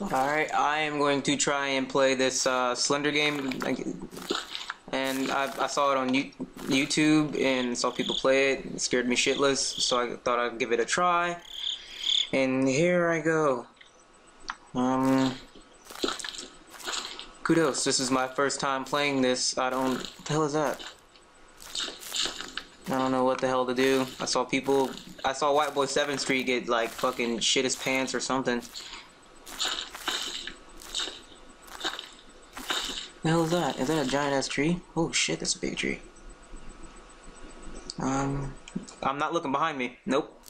Alright, I am going to try and play this uh, Slender game. And I, I saw it on YouTube and saw people play it. It scared me shitless, so I thought I'd give it a try. And here I go. Um, kudos, this is my first time playing this. I don't, what the hell is that? I don't know what the hell to do. I saw people, I saw White Boy 7th Street get like fucking shit his pants or something. The hell is that? Is that a giant ass tree? Oh shit, that's a big tree. Um, I'm not looking behind me. Nope.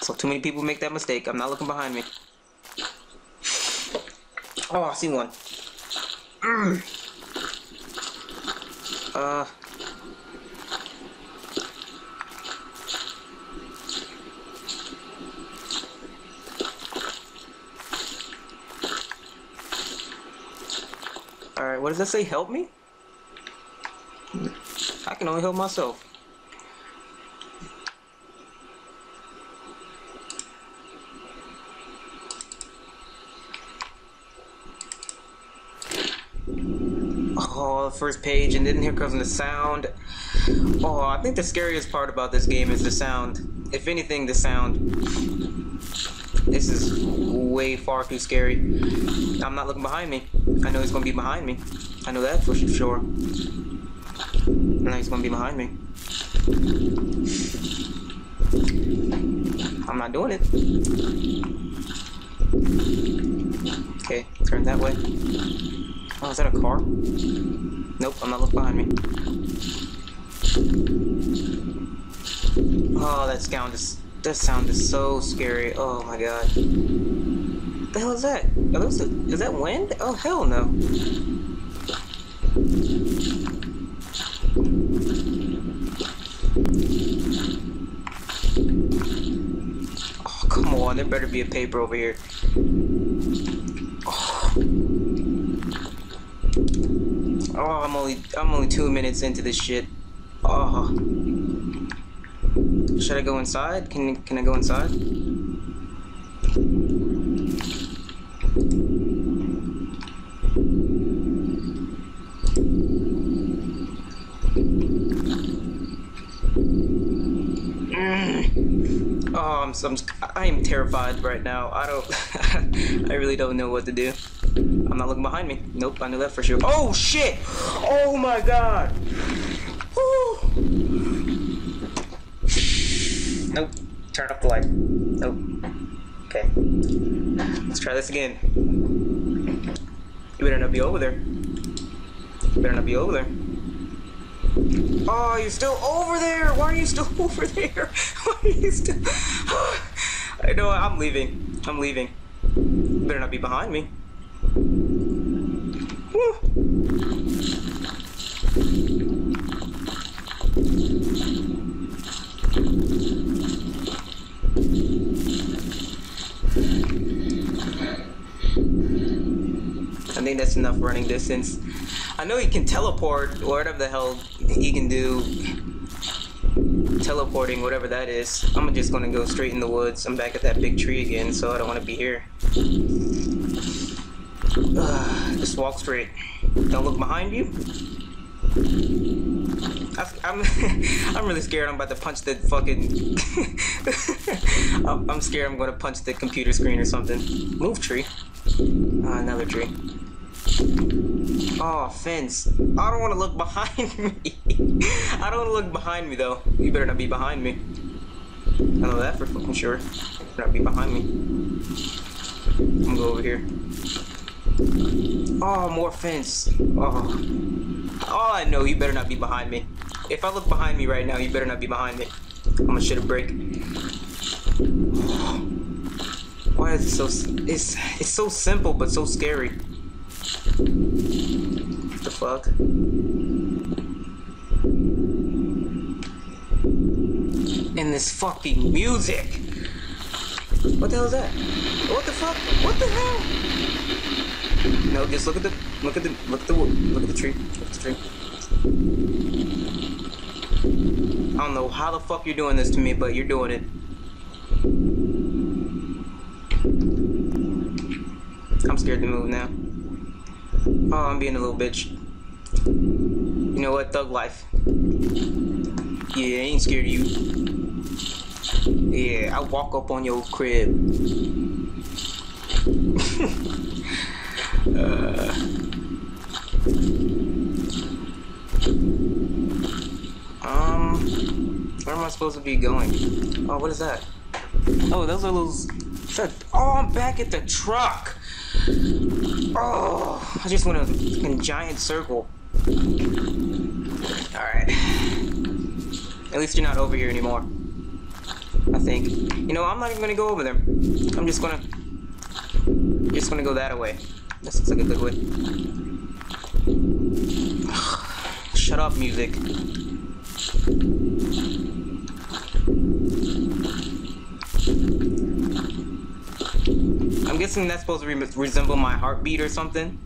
So too many people make that mistake. I'm not looking behind me. Oh, I see one. Mm. Uh. Alright, what does that say? Help me? I can only help myself. Oh, first page, and then here comes the sound. Oh, I think the scariest part about this game is the sound. If anything, the sound. This is way far too scary. I'm not looking behind me. I know he's gonna be behind me. I know that for sure. I know he's gonna be behind me. I'm not doing it. Okay, turn that way. Oh, is that a car? Nope, I'm not looking behind me. Oh, that sound is that sound is so scary. Oh my god. The hell is that? Are those, is that wind? Oh hell no. Oh come on, there better be a paper over here. Oh. oh, I'm only I'm only two minutes into this shit. Oh. Should I go inside? Can can I go inside? Mm. Oh, I'm, I'm I am terrified right now. I don't I really don't know what to do. I'm not looking behind me. Nope, I knew that for sure. Oh shit! Oh my god! Nope. Turn off the light. Nope. Okay. Let's try this again. You better not be over there. You better not be over there. Oh, you're still over there! Why are you still over there? Why are you still... I know, I'm leaving. I'm leaving. Better not be behind me. Woo. I think that's enough running distance. I know he can teleport, or whatever the hell he can do. Teleporting, whatever that is. I'm just gonna go straight in the woods. I'm back at that big tree again, so I don't want to be here. Uh, just walk straight. Don't look behind you. I, am I'm, I'm really scared. I'm about to punch the fucking. I'm, I'm scared. I'm to punch the computer screen or something. Move tree. Uh, another tree. Oh, fence. I don't want to look behind me. I don't want to look behind me, though. You better not be behind me. I know that for fucking sure. You better not be behind me. I'm gonna go over here. Oh, more fence. Oh. Oh, I know. You better not be behind me. If I look behind me right now, you better not be behind me. I'm gonna shit a brick. Why is it so... It's, it's so simple, but so scary. What the fuck? And this fucking music! What the hell is that? What the fuck? What the hell? No, just look at the look at the look at the look at the tree. Look at the tree. I don't know how the fuck you're doing this to me, but you're doing it. I'm scared to move now. Oh, I'm being a little bitch. You know what? Thug life. Yeah, I ain't scared of you. Yeah, I walk up on your crib. uh, um, where am I supposed to be going? Oh, what is that? Oh, those are those. Oh, I'm back at the truck. Oh, I just went a, a giant circle. Alright. At least you're not over here anymore. I think. You know, I'm not even gonna go over there. I'm just gonna... Just gonna go that way. This looks like a good way. Shut up, music. I'm guessing that's supposed to re resemble my heartbeat or something.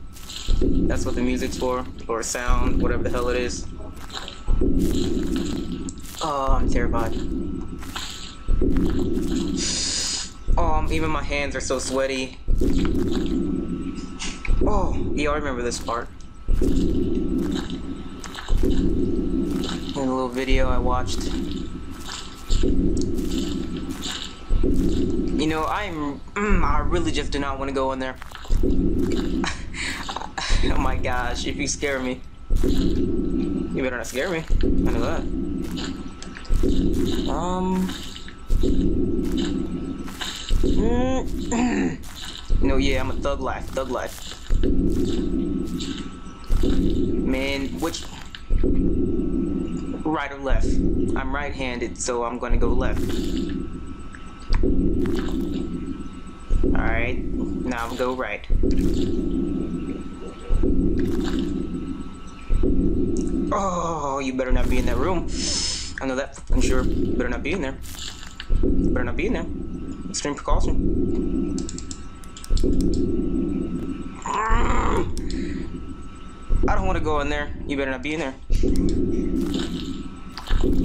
That's what the music's for, or sound, whatever the hell it is. Oh, I'm terrified. Oh, even my hands are so sweaty. Oh, yeah, I remember this part. In a little video I watched. You know, I'm. Mm, I really just do not want to go in there. oh my gosh, if you scare me. You better not scare me. I know that. Um. Mm, no, yeah, I'm a thug life. Thug life. Man, which. Right or left? I'm right handed, so I'm gonna go left. Alright, now go right. Oh, you better not be in that room. I know that, I'm sure. Better not be in there. Better not be in there. Extreme precaution. I don't want to go in there. You better not be in there.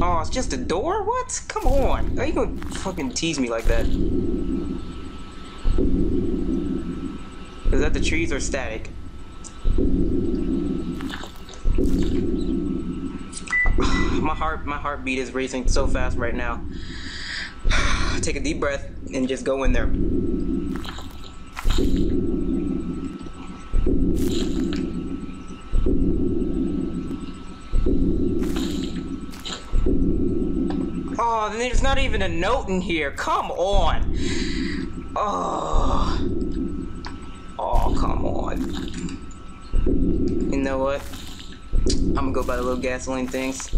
Oh, it's just a door? What? Come on. Are you gonna fucking tease me like that? Is that the trees or static? My heart, my heartbeat is racing so fast right now. Take a deep breath and just go in there. Oh, there's not even a note in here. Come on. Oh. Oh, come on. You know what? I'm gonna go buy the little gasoline things.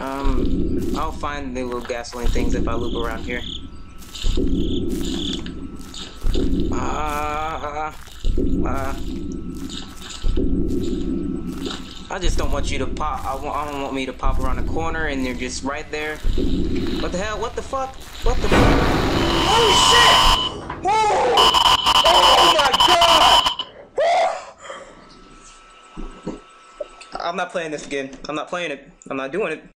Um, I'll find the little gasoline things if I loop around here. I just don't want you to pop. I, I don't want me to pop around the corner and they're just right there. What the hell? What the fuck? What the fuck? Holy shit! Whoa! Oh my god! I'm not playing this again. I'm not playing it. I'm not doing it.